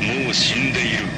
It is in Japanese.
もう死んでいる。